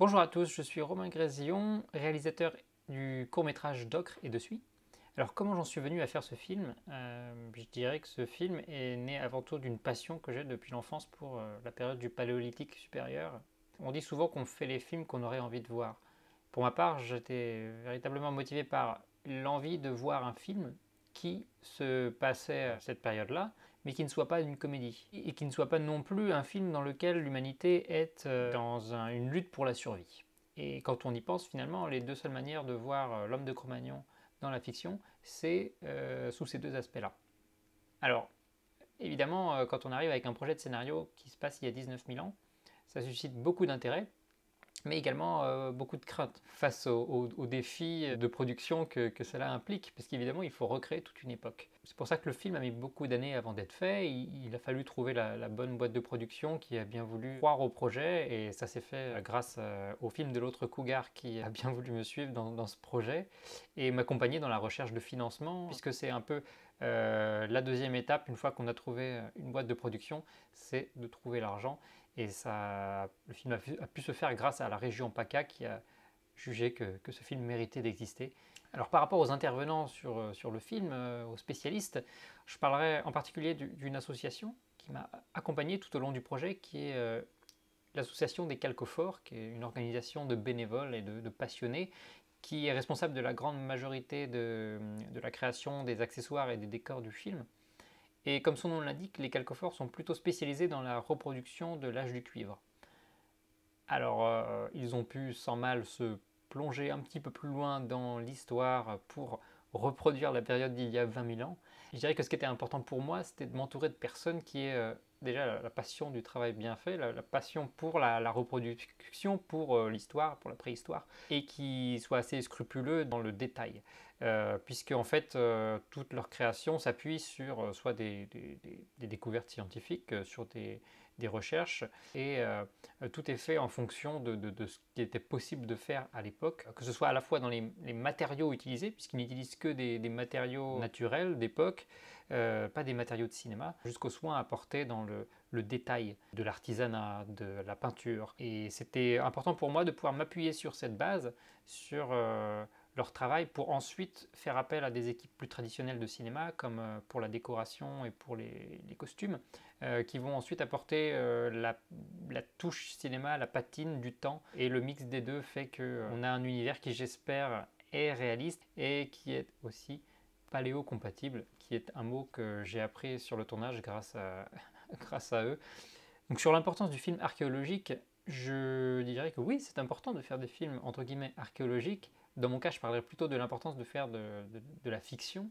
Bonjour à tous, je suis Romain Grésillon, réalisateur du court-métrage Docre et de Suis. Alors comment j'en suis venu à faire ce film? Euh, Je dirais que ce film est né avant tout d'une passion que j'ai depuis l'enfance pour euh, la période du paléolithique supérieur. On dit souvent qu'on fait les films qu'on aurait envie de voir. Pour ma part, j'étais véritablement motivé par l'envie de voir un film qui se passait à cette période-là, mais qui ne soit pas une comédie, et qui ne soit pas non plus un film dans lequel l'humanité est euh, dans une lutte pour la survie. Et quand on y pense, finalement, les deux seules manières de voir euh, l'homme de Cro-Magnon dans la fiction, c'est euh, sous ces deux aspects-là. Alors, évidemment, quand on arrive avec un projet de scénario qui se passe il y a 19 000 ans, ça suscite beaucoup d'intérêt, mais également euh, beaucoup de craintes face aux, défis de production que, cela implique, parce qu'évidemment il faut recréer toute une époque. C'est pour ça que le film a mis beaucoup d'années avant d'être fait, il, a fallu trouver la, bonne boîte de production qui a bien voulu croire au projet, et ça s'est fait euh, grâce euh, au film de l'autre Cougar qui a bien voulu me suivre dans, ce projet, et m'accompagner dans la recherche de financement, puisque c'est un peu la deuxième étape, une fois qu'on a trouvé une boîte de production, c'est de trouver l'argent. Et ça, le film a pu, se faire grâce à la région PACA qui a jugé que, ce film méritait d'exister. Alors par rapport aux intervenants sur, euh, sur le film, euh, aux spécialistes, je parlerai en particulier d'une association qui m'a accompagné tout au long du projet, qui est euh, l'association des Calcophores, qui est une organisation de bénévoles et de, passionnés, qui est responsable de la grande majorité de, de la création des accessoires et des décors du film. Et comme son nom l'indique, les calcophores sont plutôt spécialisés dans la reproduction de l'âge du cuivre. Alors, euh, ils ont pu sans mal se plonger un petit peu plus loin dans l'histoire pour reproduire la période d'il y a 20 000 ans. Je dirais que ce qui était important pour moi, c'était de m'entourer de personnes qui aient euh, déjà la, passion du travail bien fait, la, passion pour la, reproduction, pour euh, l'histoire, pour la préhistoire, et qui soient assez scrupuleux dans le détail. Euh, puisque en fait, toute leur création s'appuie sur soit des, découvertes scientifiques, sur des, recherches, et tout est fait en fonction de, ce qui était possible de faire à l'époque, que ce soit à la fois dans les, matériaux utilisés, puisqu'ils n'utilisent que des, matériaux naturels d'époque, euh, pas des matériaux de cinéma, jusqu'aux soins apportés dans le, détail de l'artisanat, de la peinture. Et c'était important pour moi de pouvoir m'appuyer sur cette base, sur euh, leur travail, pour ensuite faire appel à des équipes plus traditionnelles de cinéma, comme euh, pour la décoration et pour les, costumes, qui vont ensuite apporter la, la, touche cinéma, la patine du temps. Et le mix des deux fait qu'on a un univers qui, j'espère, est réaliste et qui est aussi paléo-compatible, qui est un mot que j'ai appris sur le tournage grâce à, grâce à eux. Donc sur l'importance du film archéologique, je dirais que oui, c'est important de faire des films entre guillemets archéologiques. Dans mon cas, je parlerais plutôt de l'importance de faire de, la fiction.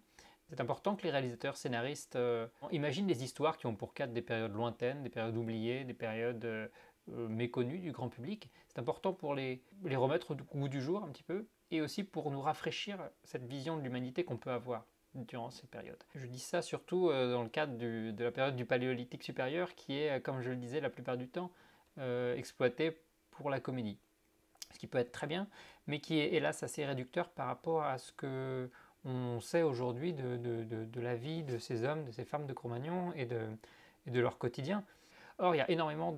C'est important que les réalisateurs, scénaristes euh, imaginent des histoires qui ont pour cadre des périodes lointaines, des périodes oubliées, des périodes euh, méconnues du grand public. C'est important pour les, les remettre au goût du jour un petit peu et aussi pour nous rafraîchir cette vision de l'humanité qu'on peut avoir durant ces périodes. Je dis ça surtout euh, dans le cadre de la période du paléolithique supérieur qui est, euh, comme je le disais la plupart du temps, euh, exploitée pour la comédie. Ce qui peut être très bien, mais qui est hélas assez réducteur par rapport à ce que on sait aujourd'hui de, de, la vie de ces hommes, de ces femmes de Cro-Magnon et de, et de leur quotidien. Or, il y a énormément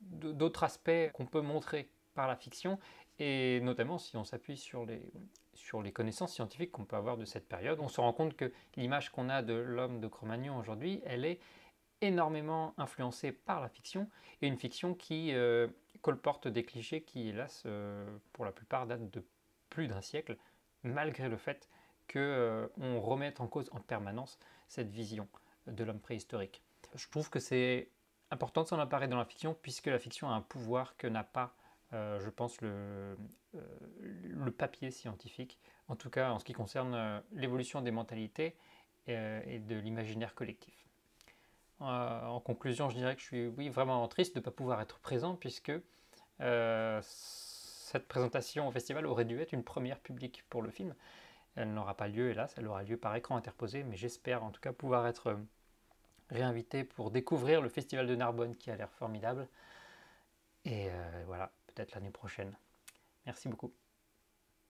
d'autres aspects qu'on peut montrer par la fiction, et notamment si on s'appuie sur les, sur les connaissances scientifiques qu'on peut avoir de cette période, on se rend compte que l'image qu'on a de l'homme de Cro-Magnon aujourd'hui, elle est énormément influencée par la fiction, et une fiction qui euh, colporte des clichés qui, hélas, euh, pour la plupart datent de plus d'un siècle, malgré le fait qu'on euh, remette en cause en permanence cette vision de l'homme préhistorique. Je trouve que c'est important de s'en emparer dans la fiction, puisque la fiction a un pouvoir que n'a pas euh, je pense, le, papier scientifique, en tout cas en ce qui concerne l'évolution des mentalités et, de l'imaginaire collectif. En conclusion, je dirais que je suis vraiment triste de ne pas pouvoir être présent puisque cette présentation au festival aurait dû être une première publique pour le film. Elle n'aura pas lieu, hélas, elle aura lieu par écran interposé, mais j'espère en tout cas pouvoir être réinvité pour découvrir le festival de Narbonne qui a l'air formidable. Et voilà, peut-être l'année prochaine. Merci beaucoup.